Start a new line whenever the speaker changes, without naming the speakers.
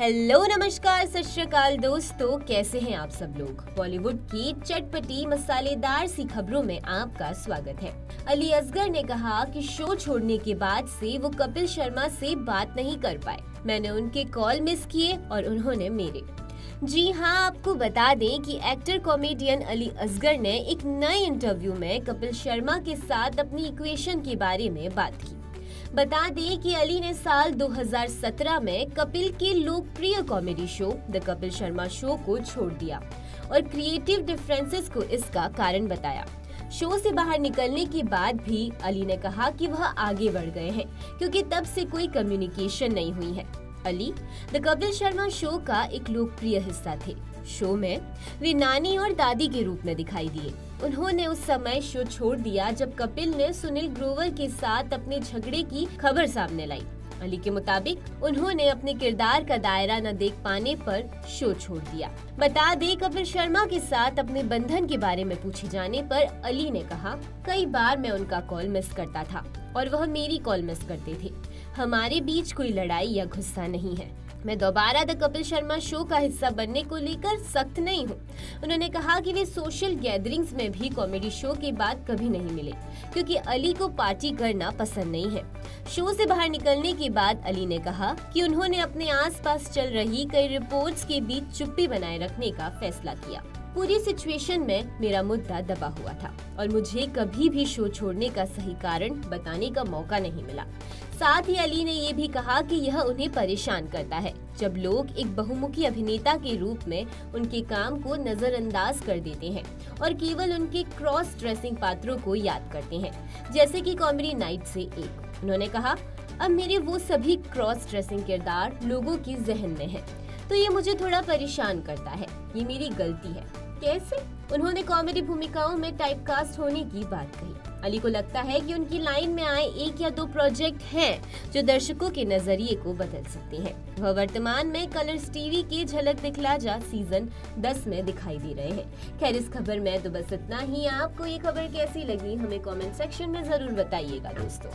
Hello, नमस्कार, सत दोस्तों। कैसे हैं आप सब लोग? बॉलीवुड की चटपटी, मसालेदार सी खबरों में आपका स्वागत है। अली असगर ने कहा कि शो छोड़ने के बाद से वो कपिल शर्मा से बात नहीं कर पाए। मैंने उनके कॉल मिस किए और उन्होंने मेरे। जी हाँ आपको बता दें कि एक्टर कॉमेडियन अली असगर ने एक नए इंटरव्यू में कपिल शर्मा के साथ अपनी इक्वेशन के बारे में बात की। बता दें कि अली ने साल 2017 में कपिल के लोकप्रिय comedy show, the Kapil Sharma show को छोड़ दिया और क्रिएटिव डिफरेंसेस को इसका कारण बताया। शो से बाहर निकलने के बाद भी अली ने कहा कि वह आगे बढ़ गए हैं, क्योंकि तब से कोई कम्युनिकेशन नहीं हुई है। अली, द कपिल शर्मा शो का एक लोकप्रिय हिस्सा थे। शो में वे नानी और दादी के रूप में दिखाई दिए। उन्होंने उस समय शो छोड़ दिया जब कपिल ने सुनील ग्रोवर के साथ अपने झगड़े की खबर सामने लाई। अली के मुताबिक, उन्होंने अपने किरदार का दायरा न देख पाने पर शो छोड़ दिया। बता दे, कपिल शर्मा के साथ अपने बंधन के बारे में पूछे जाने पर अली ने कहा, कई बार मैं उनका कॉल मिस करता था और वह मेरी कॉल मिस करते थे। हमारे बीच कोई लड़ाई या गुस्सा नहीं है। मैं दोबारा द कपिल शर्मा शो का हिस्सा बनने को लेकर सख्त नहीं हूँ। उन्होंने कहा कि वे सोशल गैदरिंग्स में भी कॉमेडी शो के बाद कभी नहीं मिले, क्योंकि अली को पार्टी करना पसंद नहीं है। शो से बाहर निकलने के बाद अली ने कहा कि उन्होंने अपने आसपास चल रही कई रिपोर्ट्स के बीच चुप्पी बनाए रखने का फैसला किया। पूरी सिचुएशन में मेरा मुद्दा दबा हुआ था और मुझे कभी भी शो छोड़ने का सही कारण बताने का मौका नहीं मिला। साथ ही अली ने ये भी कहा कि यह उन्हें परेशान करता है, जब लोग एक बहुमुखी अभिनेता के रूप में उनके काम को नजरअंदाज कर देते हैं और केवल उनके क्रॉस ड्रेसिंग पात्रों को याद करते हैं, जैसे कि कॉमेडी नाइट से एक। उन्होंने कहा, अब मेरे वो सभी क्रॉस ड्रेसिंग किरदार लोगों की जहन में है तो ये मुझे थोड़ा परेशान करता है, ये मेरी गलती है। कैसे? उन्होंने कॉमेडी भूमिकाओं में टाइपकास्ट होने की बात कही। अली को लगता है कि उनकी लाइन में आए एक या दो प्रोजेक्ट हैं, जो दर्शकों के नज़रिए को बदल सकते हैं। वह वर्तमान में कलर्स टीवी के झलक दिखला जा सीज़न 10 में दिखाई दे रहे हैं। खैर, इस खबर में तो बस इतना ही। आपको ये खबर कैसी लगी, हमें कमेंट सेक्शन में ज़रूर बताइएगा दोस्तों।